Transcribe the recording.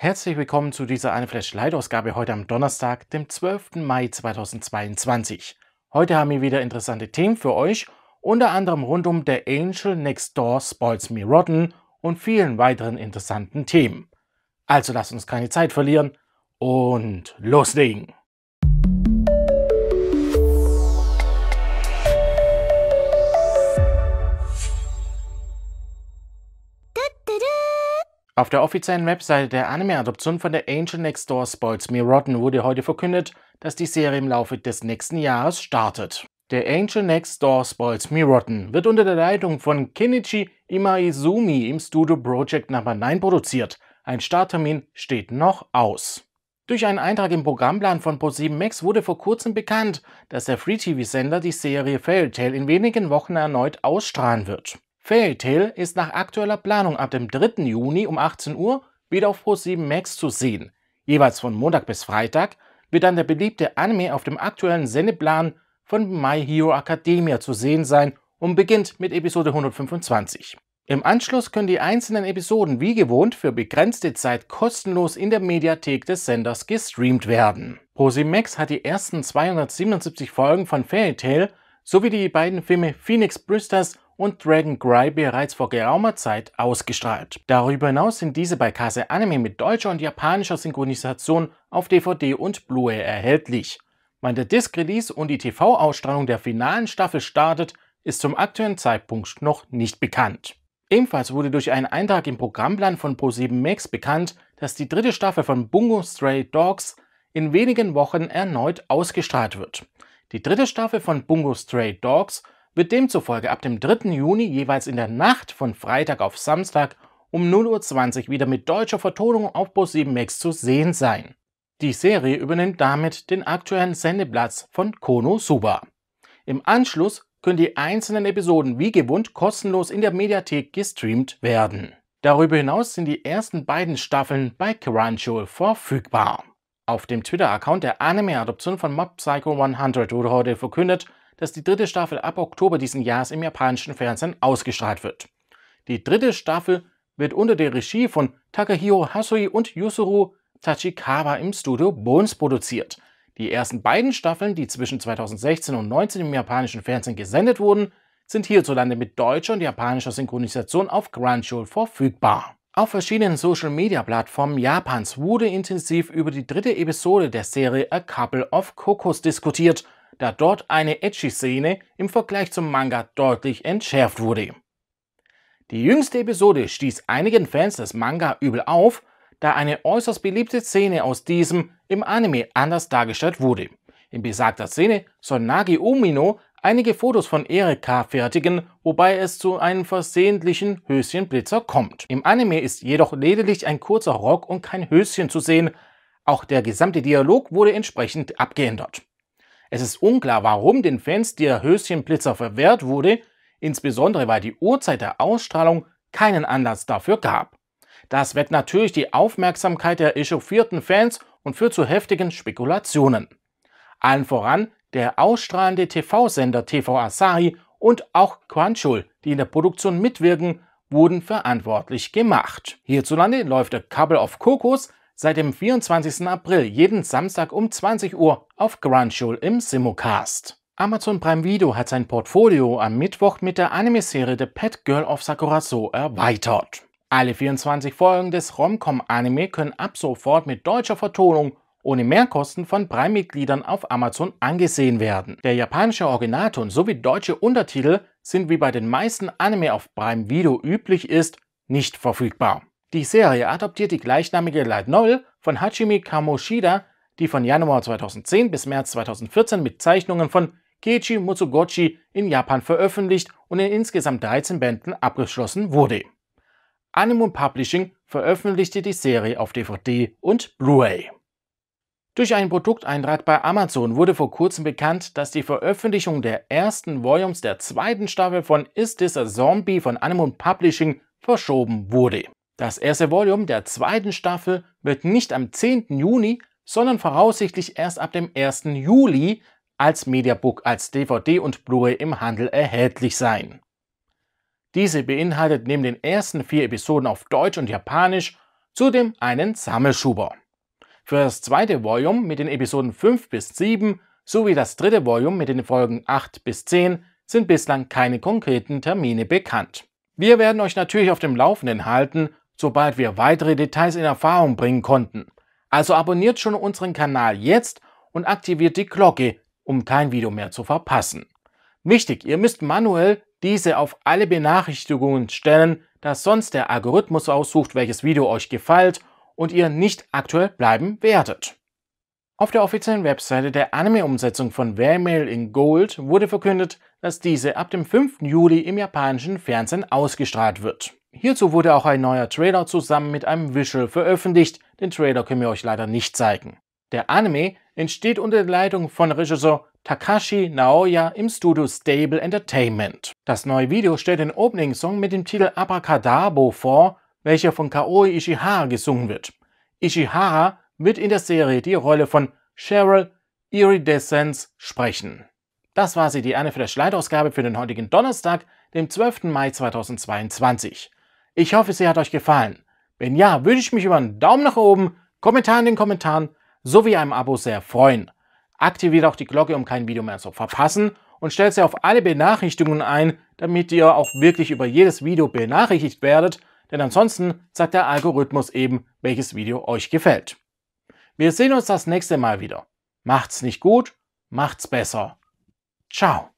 Herzlich willkommen zu dieser Eine Flash Light Ausgabe heute am Donnerstag, dem 12. Mai 2022. Heute haben wir wieder interessante Themen für euch, unter anderem rund um The Angel Next Door Spoils Me Rotten und vielen weiteren interessanten Themen. Also lasst uns keine Zeit verlieren und loslegen. Auf der offiziellen Webseite der Anime-Adoption von der Angel Next Door Spoils Me Rotten wurde heute verkündet, dass die Serie im Laufe des nächsten Jahres startet. Der Angel Next Door Spoils Me Rotten wird unter der Leitung von Kenichi Imaizumi im Studio Project No. 9 produziert. Ein Starttermin steht noch aus. Durch einen Eintrag im Programmplan von Pro7 Max wurde vor kurzem bekannt, dass der Free-TV-Sender die Serie Fairy Tail in wenigen Wochen erneut ausstrahlen wird. Fairy Tail ist nach aktueller Planung ab dem 3. Juni um 18 Uhr wieder auf Pro7 Max zu sehen. Jeweils von Montag bis Freitag wird dann der beliebte Anime auf dem aktuellen Sendeplan von My Hero Academia zu sehen sein und beginnt mit Episode 125. Im Anschluss können die einzelnen Episoden wie gewohnt für begrenzte Zeit kostenlos in der Mediathek des Senders gestreamt werden. Pro7 Max hat die ersten 277 Folgen von Fairy Tail sowie die beiden Filme Phoenix Bristers und Dragon Cry bereits vor geraumer Zeit ausgestrahlt. Darüber hinaus sind diese bei Kase Anime mit deutscher und japanischer Synchronisation auf DVD und Blu-ray erhältlich. Wann der Disc-Release und die TV-Ausstrahlung der finalen Staffel startet, ist zum aktuellen Zeitpunkt noch nicht bekannt. Ebenfalls wurde durch einen Eintrag im Programmplan von Pro7 Max bekannt, dass die dritte Staffel von Bungo Stray Dogs in wenigen Wochen erneut ausgestrahlt wird. Die dritte Staffel von Bungo Stray Dogs wird demzufolge ab dem 3. Juni jeweils in der Nacht von Freitag auf Samstag um 0.20 Uhr wieder mit deutscher Vertonung auf Pro7 Max zu sehen sein. Die Serie übernimmt damit den aktuellen Sendeplatz von Kono Suba. Im Anschluss können die einzelnen Episoden wie gewohnt kostenlos in der Mediathek gestreamt werden. Darüber hinaus sind die ersten beiden Staffeln bei Crunchyroll verfügbar. Auf dem Twitter-Account der Anime-Adoption von Mob Psycho 100 wurde heute verkündet, dass die dritte Staffel ab Oktober diesen Jahres im japanischen Fernsehen ausgestrahlt wird. Die dritte Staffel wird unter der Regie von Takahiro Hasui und Yusuru Tachikawa im Studio Bones produziert. Die ersten beiden Staffeln, die zwischen 2016 und 2019 im japanischen Fernsehen gesendet wurden, sind hierzulande mit deutscher und japanischer Synchronisation auf Crunchyroll verfügbar. Auf verschiedenen Social-Media-Plattformen Japans wurde intensiv über die dritte Episode der Serie A Couple of Cocos diskutiert da dort eine Edgy-Szene im Vergleich zum Manga deutlich entschärft wurde. Die jüngste Episode stieß einigen Fans des Manga übel auf, da eine äußerst beliebte Szene aus diesem im Anime anders dargestellt wurde. In besagter Szene soll Nagi Umino einige Fotos von Erika fertigen, wobei es zu einem versehentlichen Höschenblitzer kommt. Im Anime ist jedoch lediglich ein kurzer Rock und kein Höschen zu sehen. Auch der gesamte Dialog wurde entsprechend abgeändert. Es ist unklar, warum den Fans der Höschenblitzer verwehrt wurde, insbesondere weil die Uhrzeit der Ausstrahlung keinen Anlass dafür gab. Das weckt natürlich die Aufmerksamkeit der echauffierten Fans und führt zu heftigen Spekulationen. Allen voran der ausstrahlende TV-Sender TV Asahi und auch Quanchul, die in der Produktion mitwirken, wurden verantwortlich gemacht. Hierzulande läuft der Couple of Cocos seit dem 24. April jeden Samstag um 20 Uhr auf Crunchyroll im Simulcast. Amazon Prime Video hat sein Portfolio am Mittwoch mit der Anime-Serie The Pet Girl of Sakura So erweitert. Alle 24 Folgen des Romcom-Anime können ab sofort mit deutscher Vertonung ohne Mehrkosten von Prime-Mitgliedern auf Amazon angesehen werden. Der japanische Originalton sowie deutsche Untertitel sind wie bei den meisten Anime auf Prime Video üblich ist, nicht verfügbar. Die Serie adoptiert die gleichnamige Light Novel von Hachimi Kamoshida, die von Januar 2010 bis März 2014 mit Zeichnungen von Keiichi Mutsugochi in Japan veröffentlicht und in insgesamt 13 Bänden abgeschlossen wurde. Animum Publishing veröffentlichte die Serie auf DVD und Blu-ray. Durch einen Produkteintrag bei Amazon wurde vor kurzem bekannt, dass die Veröffentlichung der ersten Volumes der zweiten Staffel von Is This a Zombie von Animum Publishing verschoben wurde. Das erste Volume der zweiten Staffel wird nicht am 10. Juni, sondern voraussichtlich erst ab dem 1. Juli als Mediabook als DVD und Blu-ray im Handel erhältlich sein. Diese beinhaltet neben den ersten vier Episoden auf Deutsch und Japanisch Zudem einen Sammelschuber. Für das zweite Volume mit den Episoden 5 bis 7 sowie das dritte Volume mit den Folgen 8 bis 10 sind bislang keine konkreten Termine bekannt. Wir werden euch natürlich auf dem Laufenden halten, sobald wir weitere Details in Erfahrung bringen konnten. Also abonniert schon unseren Kanal jetzt und aktiviert die Glocke, um kein Video mehr zu verpassen. Wichtig, ihr müsst manuell diese auf alle Benachrichtigungen stellen, da sonst der Algorithmus aussucht, welches Video euch gefällt und ihr nicht aktuell bleiben werdet. Auf der offiziellen Webseite der Anime-Umsetzung von Waymail in Gold wurde verkündet, dass diese ab dem 5. Juli im japanischen Fernsehen ausgestrahlt wird. Hierzu wurde auch ein neuer Trailer zusammen mit einem Visual veröffentlicht, den Trailer können wir euch leider nicht zeigen. Der Anime entsteht unter der Leitung von Regisseur Takashi Naoya im Studio Stable Entertainment. Das neue Video stellt den Opening-Song mit dem Titel Abracadabro vor, welcher von Kaoi Ishihara gesungen wird. Ishihara wird in der Serie die Rolle von Cheryl Iridescence sprechen. Das war sie, die Anne Flash Leitausgabe für den heutigen Donnerstag, dem 12. Mai 2022. Ich hoffe, sie hat euch gefallen. Wenn ja, würde ich mich über einen Daumen nach oben, Kommentar in den Kommentaren sowie einem Abo sehr freuen. Aktiviert auch die Glocke, um kein Video mehr zu verpassen und stellt sie auf alle Benachrichtigungen ein, damit ihr auch wirklich über jedes Video benachrichtigt werdet, denn ansonsten sagt der Algorithmus eben, welches Video euch gefällt. Wir sehen uns das nächste Mal wieder. Macht's nicht gut, macht's besser. Ciao.